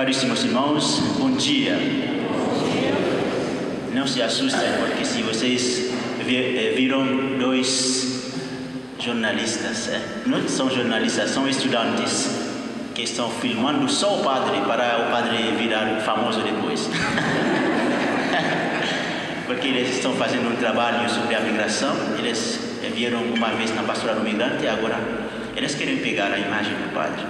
Caríssimos irmãos, bom dia. Não se assustem, porque se vocês vi- viram dois jornalistas, eh, não são jornalistas, são estudantes que estão filmando só o padre para o padre virar famoso depois. porque eles estão fazendo um trabalho sobre a migração, eles vieram uma vez na pastoral do migrante e agora eles querem pegar a imagem do padre.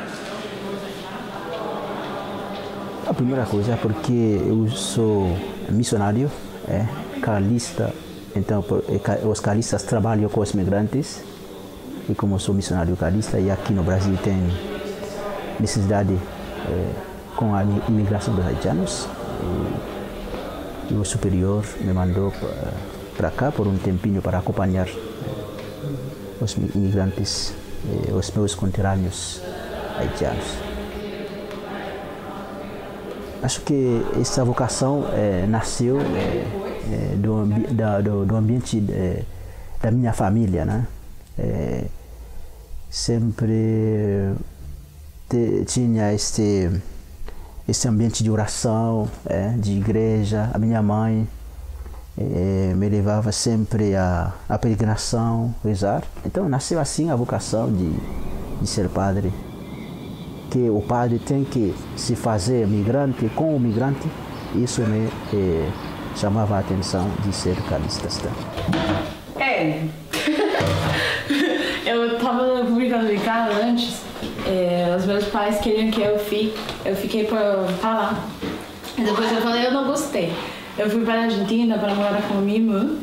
A primeira coisa é porque eu sou missionário, é, carlista, então é, os carlistas trabalham com os migrantes. E como sou missionário carlista e aqui no Brasil tem necessidade é, com a imi- imigração dos haitianos. E, o superior me mandou para cá por um tempinho para acompanhar é, os mi- imigrantes, é, os meus conterrâneos haitianos. Acho que essa vocação eh, nasceu eh, do, ambi da, do, do ambiente eh, da minha família, né? Sempre te- tinha este esse ambiente de oração, de igreja. A minha mãe me levava sempre a, a peregrinação, rezar. Então nasceu assim a vocação de, de ser padre que o padre tem que se fazer migrante com o migrante, isso me eh, chamava a atenção de ser calista. É. eu tava publicando em casa antes. é, os meus pais queriam que eu fique. Eu fiquei pra, pra lá. E depois eu falei, eu não gostei. Eu fui para a Argentina para morar com minha irmã.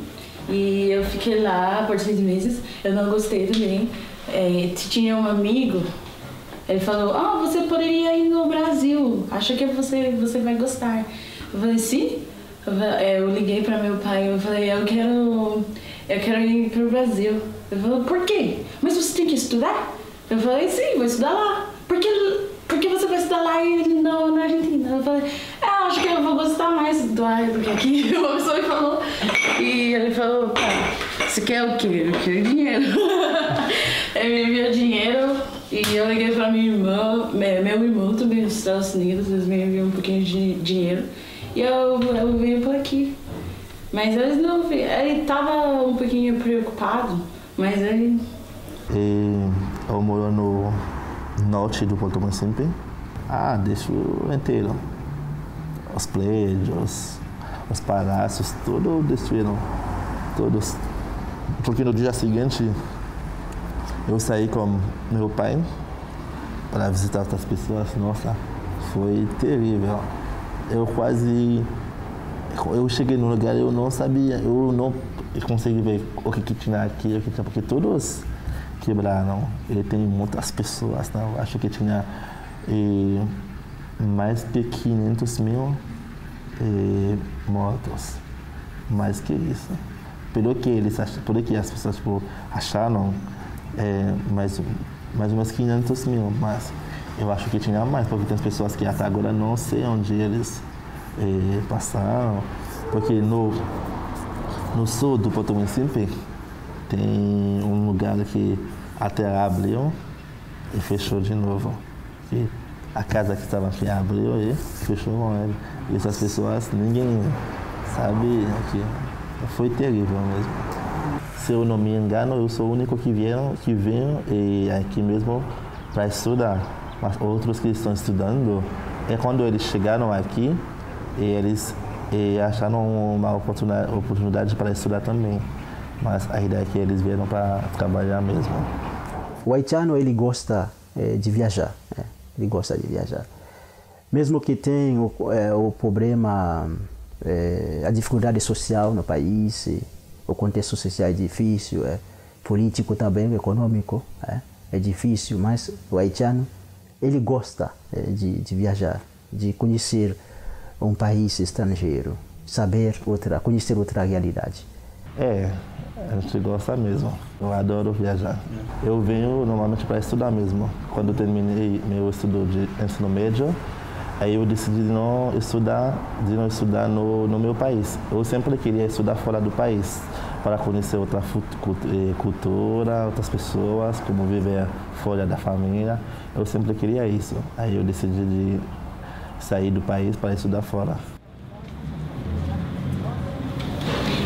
E eu fiquei lá por seis meses. Eu não gostei também. É, tinha um amigo ele falou, ah, você poderia ir no Brasil, acho que você, você vai gostar. Eu falei, sim? Eu, é, liguei para meu pai, eu falei, eu quero, eu quero ir para o Brasil. Ele falou, por quê? Mas você tem que estudar? Eu falei, sim, vou estudar lá. Por que, por que você vai estudar lá e não na Argentina? Eu falei, ah, acho que eu vou gostar mais do ar do que aqui. Uma pessoa me falou. E ele falou, tá, você quer o quê? Eu quero dinheiro. ele me enviou dinheiro e eu liguei pra minha irmã, me- meu irmão também nos Estados Unidos, eles me enviam um pouquinho de dinheiro. E eu, eu vim por aqui. Mas eles não ele tava um pouquinho preocupado, mas ele. E eu moro no norte do Porto Município. Ah, deixo inteiro. Os prédios, os palácios, tudo destruíram. Todos. Porque no dia seguinte eu saí com meu pai para visitar outras pessoas. Nossa, foi terrível. Eu quase. Eu cheguei no lugar eu não sabia, eu não consegui ver o que, que tinha aqui, o que tinha, porque todos quebraram. E tem muitas pessoas, não? acho que tinha eh, mais de 500 mil eh, mortos. Mais que isso. Pelo que eles pelo que as pessoas tipo, acharam, é, mais, mais umas 500 mil, mas eu acho que tinha mais, porque tem pessoas que até agora não sei onde eles eh, passaram, porque no, no sul do Porto Município tem um lugar que até abriu e fechou de novo. E a casa que estava aqui abriu e fechou com ele. E essas pessoas, ninguém sabe que foi terrível mesmo. Se eu não me engano, eu sou o único que vieram, que veio e aqui mesmo para estudar. Mas outros que estão estudando, é quando eles chegaram aqui, e eles e acharam uma oportunidade, para estudar também. Mas a ideia é que eles vieram para trabalhar mesmo. O haitiano ele gosta eh, de viajar, né? ele gosta de viajar. Mesmo que tenha o, eh, o problema, eh, a dificuldade social no país, o contexto social é difícil, é político também, econômico, é, é difícil, mas o haitiano ele gosta eh, de, de viajar, de conhecer um país estrangeiro, saber outra, conhecer outra realidade. É, a gente gosta mesmo. Eu adoro viajar. Eu venho normalmente para estudar mesmo. Quando eu terminei meu estudo de ensino médio, aí eu decidi de não estudar, de não estudar no, no meu país. Eu sempre queria estudar fora do país para conhecer outra eh, cultura, outras pessoas, como viver fora da família. Eu sempre queria isso. Aí eu decidi de sair do país para estudar fora.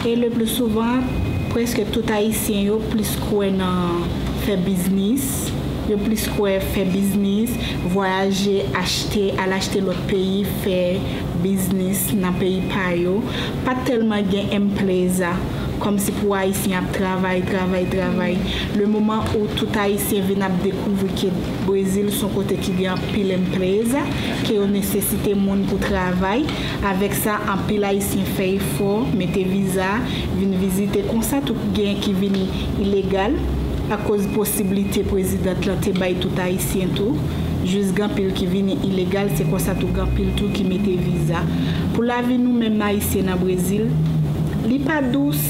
E le plus souvent, preske tout yo plis kwen nan fe biznis, yo plis kwe fe biznis, voyaje, achete, al achete lot peyi, fe biznis nan peyi payo. Pa telman gen empreza, kom si pou Haitien ap travay, travay, travay. Le mouman ou tout Haitien ven ap dekouvri ki Brazil son kote ki gen pil empreza, ki yo nesesite moun pou travay. Avek sa, an pil Haitien fey fo, mette viza, vin vizite konsa, tout gen ki vin ilegal. A koz posibilite prezident la te bay tout haisyen tou. Jus gan pil ki vini ilegal, se konsa tout gan pil tou ki mette viza. Pou la vi nou men haisyen na Brazil, li pa dous,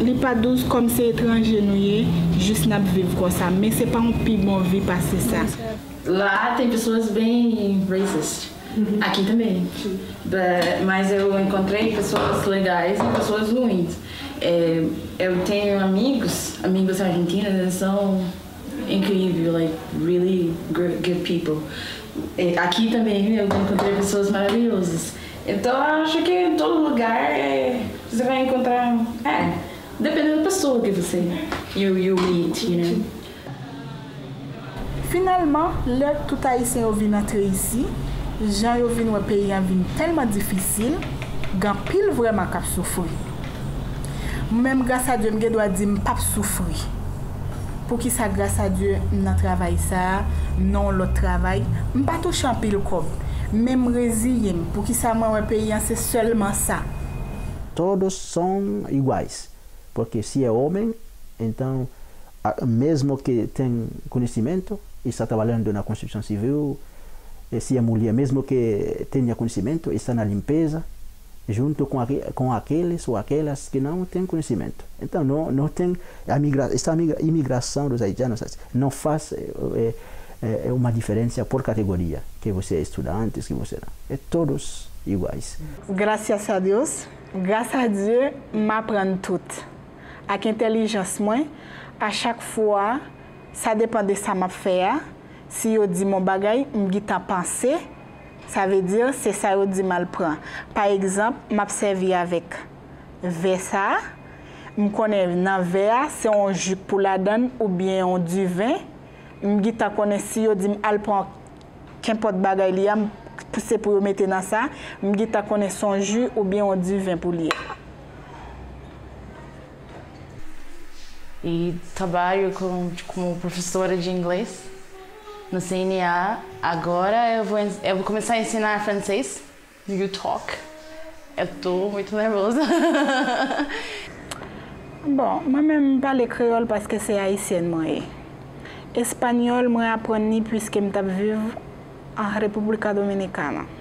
li pa douz kom se etranje nou ye, jist nap viv kon sa. Men se pa um pi bon vi pase sa. Lá tem pessoas bem racist. Aqui também. But- mas eu encontrei pessoas legais e pessoas ruins. É, eu tenho amigos, amigos argentinos, eles são incríveis, like really good, people. É, aqui também eu encontrei pessoas maravilhosas. Então eu acho que em todo lugar é, você vai encontrar. É, dependendo da pessoa que você you, you meet, you know. Finalman, lè tout haisyen yo vin atre isi, jan yo vin wè peyi an vin telman difisil, gan pil vreman kap soufri. Mèm grasa Diyo mge dwa di m pap soufri. Pou ki sa grasa Diyo m nan travay sa, non lot travay, m pa touche an pil kob. Mèm reziyem pou ki sa man wè peyi an se selman sa. todos são iguais. Porque se é homem, então, mesmo que tem conhecimento, está trabalhando na construção civil, e se é mulher, mesmo que tenha conhecimento, está na limpeza, junto com, aque- com aqueles ou aquelas que não têm conhecimento. Então, não, não tem a migra, essa migra- imigração dos haitianos não faz eh, eh, uma diferença por categoria, que você é estudante, que você não. É todos iguais. Gracias a Dios, grâce a Dieu, m'apprend tout. Ak intelijans mwen, a chak fwa, sa depan de sa map fè ya, si yo di mon bagay, m gitan panse, Sa ve dir, se sa yo di mal pran. Par ekzamp, map servi avèk ve sa, m konen nan ve a, se yon juk pou la dan ou bien yon du vin, m gita konen si yo di m al pran kempot bagay li a, m puse pou yo mette nan sa, m gita konen son ju ou bien yon du vin pou li a. E trabalho com, como professora de inglês. No CNA. Agora eu vou, eu vou começar a ensinar francês. You talk. Eu tô muito nervosa. Bon, mwen men m pale kreol paske se haisyen mwen e. Espanyol mwen apren ni pwiske m tap viv an.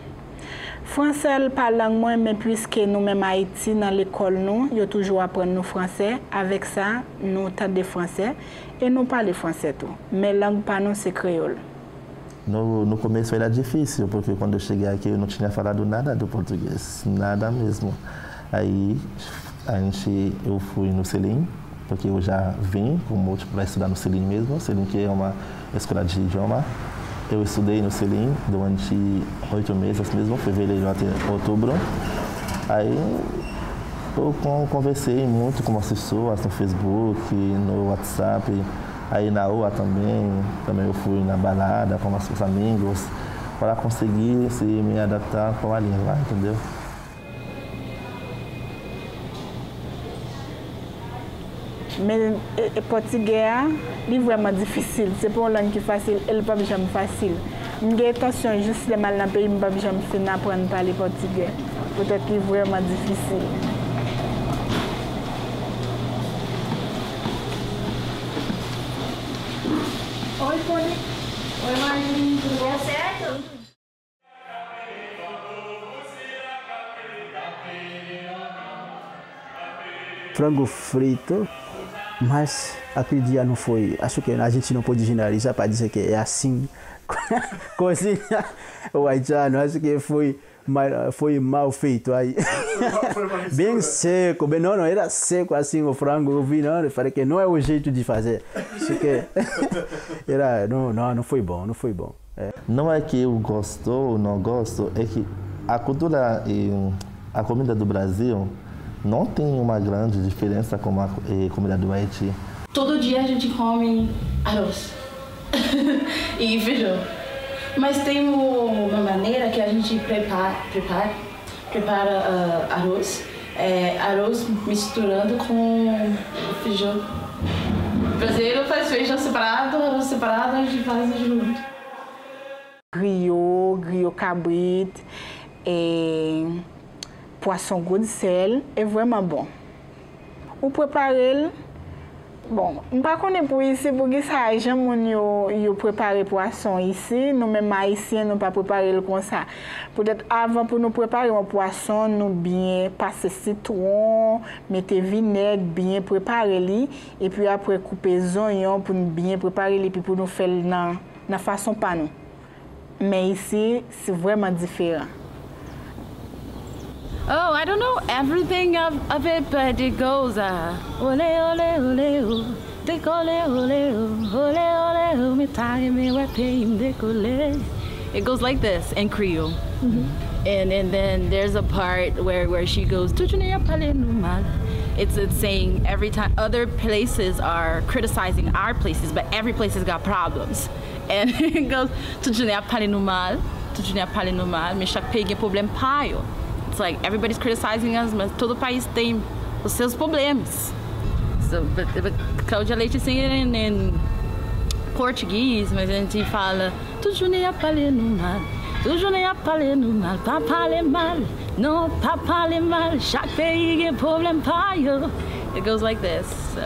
Fransel pa lang mwen men pwiske nou men Haiti nan l'ekol nou, yo toujou apren nou fransè. avek sa nou tande fransè, e nou pale fransè tou. Men lang pa nou se kreol. No, no começo era difícil, porque quando eu cheguei aqui eu não tinha falado nada do português, nada mesmo. Aí a gente, eu fui no Selim, porque eu já vim com para estudar no Selim mesmo, Selim que é uma escola de idioma. Eu estudei no Selim durante oito meses mesmo, fevereiro até outubro. Aí eu con- conversei muito com as pessoas no Facebook, no WhatsApp, aí na rua também, também eu fui na balada com os amigos, para conseguir se me adaptar com a língua, entendeu? Men e, e, potige a, li vreman difisil. Se pou lang ki fasil, el pa bi jam fasil. Mge etasyon jis le mal nan peyi, mba bi jam fin apren pali potige. Potet li vreman difisil. Oye koni, oye mani, oye certo? Frango frito. Mas aquele dia não foi. Acho que a gente não pode generalizar para dizer que é assim. Cozinha o haitiano, acho que foi mal, foi mal feito aí. Bem seco, bem, não, não, era seco assim o frango. Eu vi, não, eu falei que não é o jeito de fazer. Acho que era, não, não, não foi bom, não foi bom. Não é que eu gosto ou não gosto, é que a cultura e a comida do Brasil não tem uma grande diferença com a eh, comida do Haiti. Todo dia a gente come arroz e feijão. Mas tem uma maneira que a gente prepara, prepara, prepara uh, arroz. É, arroz misturando com feijão. O brasileiro faz feijão separado, arroz separado, a gente faz junto. Griot, griot cabrite, et poisson gwo di sel, e vwèman bon. Ou preparel, bon, mpa konen pou isi pou ki sa ajan moun yo, yo prepare poason isi, nou men ma isi nou pa prepare l kon sa. Poutet avan pou nou prepare yon poason, nou bien pase citron, mette vineg, bien prepare li, e pi apre koupe zon yon pou nou bien prepare li, pi pou nou fel nan, nan fason pa nou. Men isi, se vreman diferan. Oh, I don't know everything of, of it, but it goes uh, ole ole ole ole, décolle ole ole ole ole, me taille me wepe décolle. It goes like this in Creole. Mm-hmm. And and then there's a part where where she goes it's it's saying every time other places are criticizing our places, but every place has got problems. And it goes to Junia Palinumal, to Junia Palinumal, mais chaque pays tem problème paio. It's like everybody's criticizing us, mas todo país tem os seus problemas. So, but, but Cláudia Leite sing it in, in português, mas a gente fala tudo nem apale no mal, tudo nem apale no mal, papale mal, não papale mal, chaque pays tem problème paio. It goes like this. So.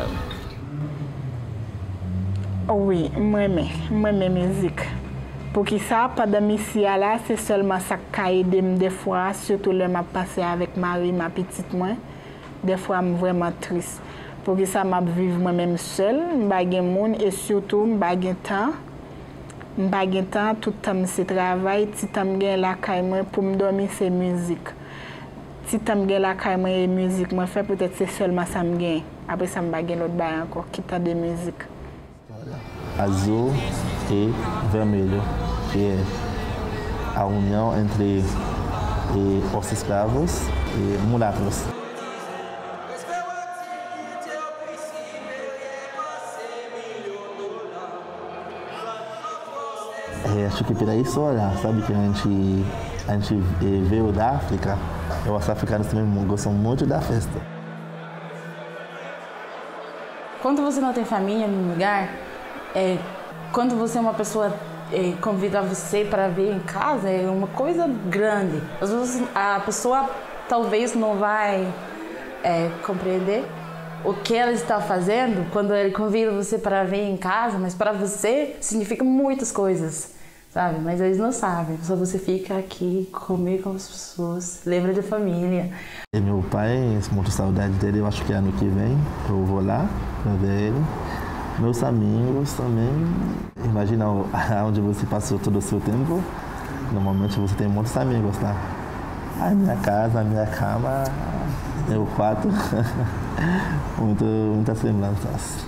Oui, mwen men müzik. Pou ki sa, padan misiya la, se solman sak ka edem defwa, sotou le map pase avèk mari, ma pitit mwen, defwa m vreman tris. Pou ki sa, map viv mwen mèm sel, m bagen moun, e sotou m bagen tan. M bagen tan, toutan m se travay, titan m gen lakay mwen pou m domi se müzik. Titan m gen lakay mwen e müzik, mwen fe pwetet se solman sa m gen. Apre sa m bagen lot bay anko, kitan de müzik. Azo. E vermelho, que é a união entre e, os escravos e mulatos. É, acho que só olhar, sabe que a gente, a gente é, veio da África, os africanos também gostam muito da festa. Quando você não tem família no lugar, é, quando você é uma pessoa é, convida você para vir em casa, é uma coisa grande. Às vezes a pessoa talvez não vai é, compreender o que ela está fazendo quando ele convida você para vir em casa, mas para você significa muitas coisas, sabe? Mas eles não sabem, só você fica aqui, comer com as pessoas, lembra de família. E meu pai, muito saudade dele, eu acho que ano que vem eu vou lá para ver ele. Meus amigos também, imagina onde você passou todo o seu tempo. Normalmente você tem muitos amigos lá. A minha casa, a minha cama, meu quarto. Muito, muitas lembranças.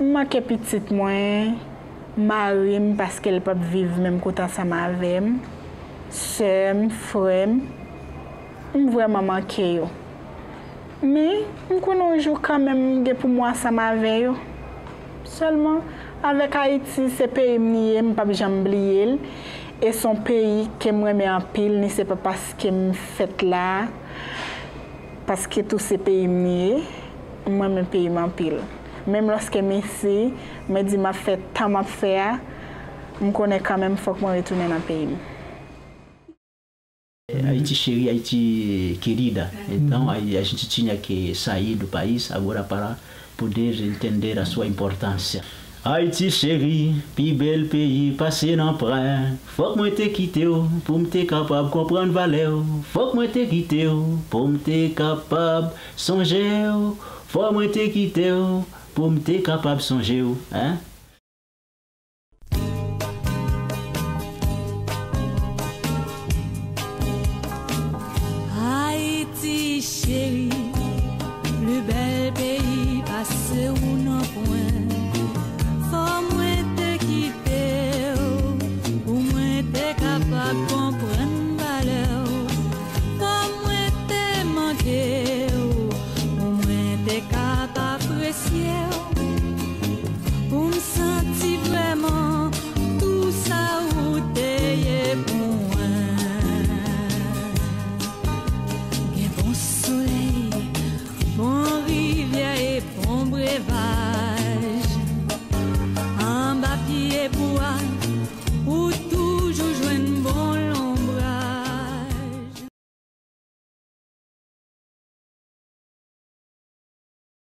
Uma que é petite mwen, marim paske el pap viv menm koutan sa ma avem, sem, frem, m vweman manke yo. Me, m konon jou kanmen ge pou mwa sa ma. Seleman, avek Haiti, se peyi mniye, mi pa bi jambliye l, e son peyi kem reme anpil, ni se pa paske m fèt la, paske tou se peyi mniye, mwen men peyi m anpil. Mem loske m esi, me di ma fèt tam ap fè a, m konè kamem fòk mwen retounen an peyi m. Haiti chéri, Haiti querida. Então, a gente tinha que sair do país agora para Pour déjà tendre la soi importante. Haïti chérie, puis bel pays, passé dans printemps. Faut que je te quitte oh, pour que je sois capable de comprendre valeur. Oh. Faut que je te quitte oh, pour que je capable de penser. Faut que je te quitte pour que je sois capable de penser. 笑。